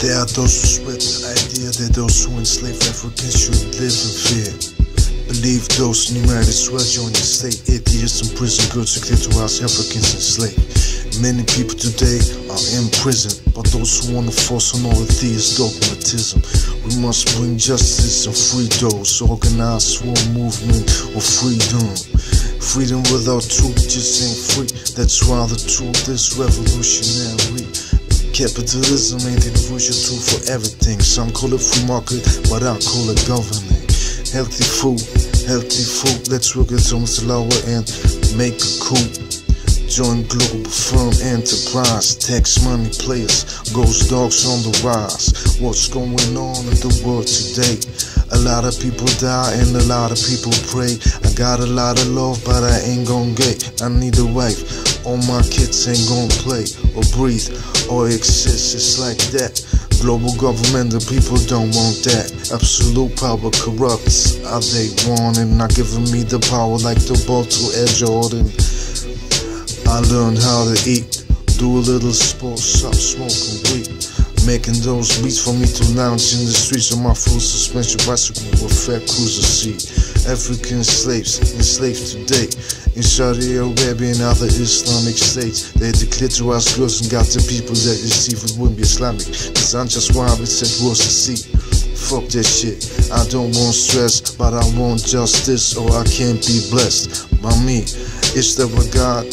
There are those who spread the idea that those who enslave Africans should live in fear. Believe those numeric swears on the state. Atheists in prison, girls to clitorize Africans enslaved. Many people today are in prison, but those who want to force on all these dogmatism. We must bring justice and free those, organized war movement of freedom. Freedom without truth just ain't free. That's why the truth is revolutionary. Capitalism ain't the universal tool for everything. Some call it free market, but I call it governing. Healthy food, healthy food. Let's work on the lower and make a coup. Join Globalfirm enterprise, tax money players, GhostDogz on the rise. What's going on in the world today? A lot of people die and a lot of people pray. I got a lot of love, but I ain't gon' get. I need a wife. All my kids ain't gon' play or breathe or exist. It's like that. Global government, the people don't want that. Absolute power corrupts. Are they wanting? Not giving me the power like the ball to Ed Jordan. I learned how to eat, do a little sports, stop smoking weed. Making those beats for me to lounge in the streets on my full suspension bicycle with fat cruiser seat. African slaves enslaved today in Saudi Arabia and other Islamic states. They declared to us girls and got the people that receive it wouldn't be Islamic. Cause I'm just why it said was to see. Fuck that shit. I don't want stress, but I want justice or I can't be blessed by me. It's that what God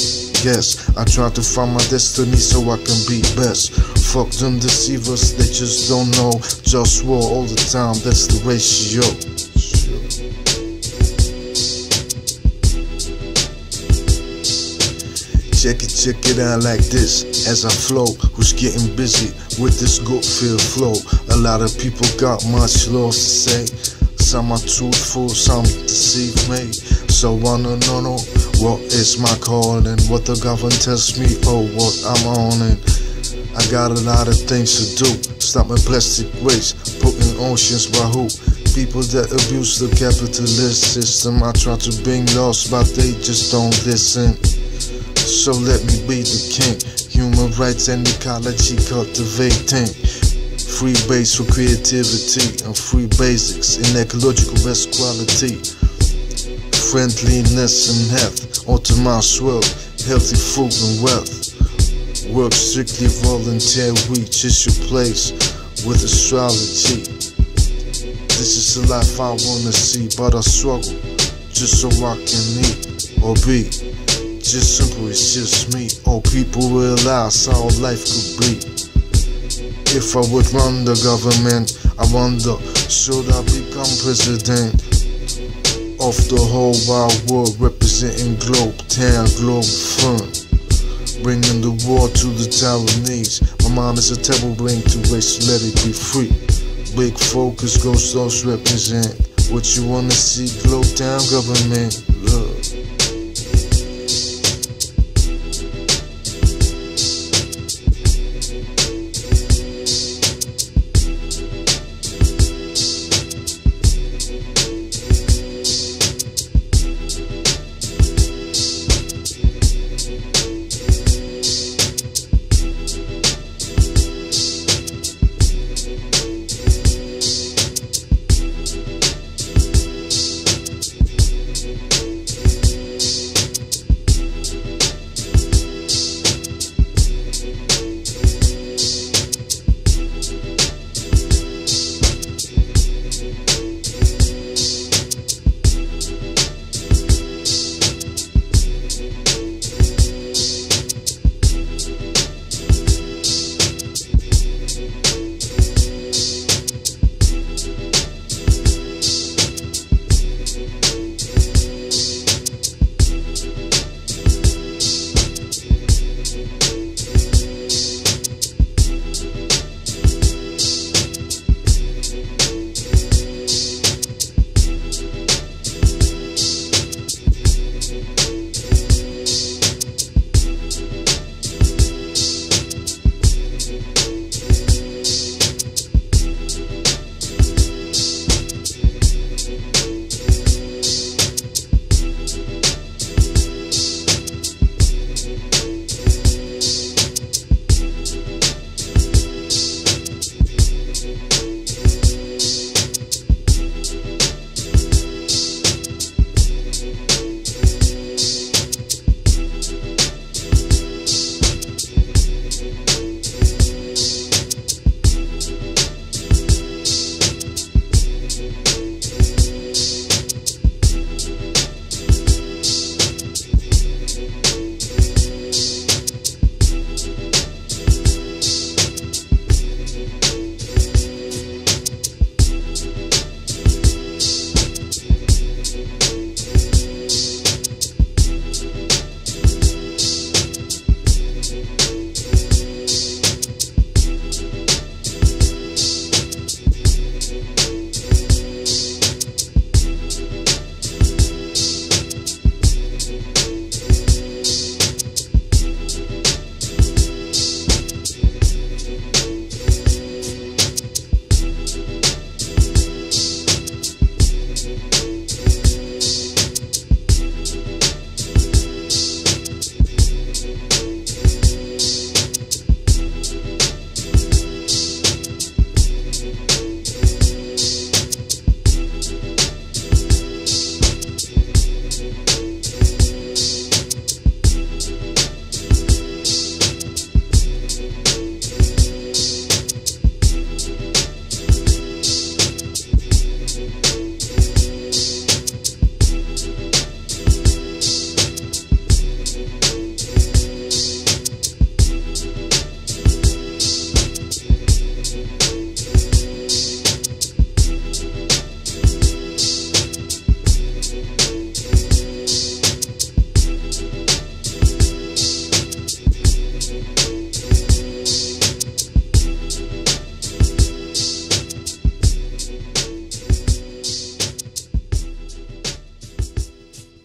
guess. I try to find my destiny so I can be best. Fuck them deceivers, they just don't know. Just war all the time, that's the ratio. Check it, check it out like this as I flow. Who's getting busy with this good feel flow? A lot of people got much love to say. Some are truthful, some deceive me. So wanna know, oh, know what is my calling? What the government tells me, oh, what I'm on I got a lot of things to do. Stop my plastic waste, put in oceans by who? People that abuse the capitalist system. I try to bring laws, but they just don't listen. So let me be the king. Human rights and ecology cultivating. Free base for creativity and free basics in ecological best quality. Friendliness and health, ultimate wealth, healthy food and wealth. Work strictly volunteer, reach is your place with astrology. This is the life I wanna see, but I struggle just so I can eat or be. Just simple, it's just me. All people realize how life could be. If I would run the government, I wonder, should I become president of the whole wide world, representing Globe Town, Globe Fun, bringing the war to the Taiwanese. My mind is a terrible brain to waste, let it be free. Big focus, ghost those represent what you wanna see, Globe Town government.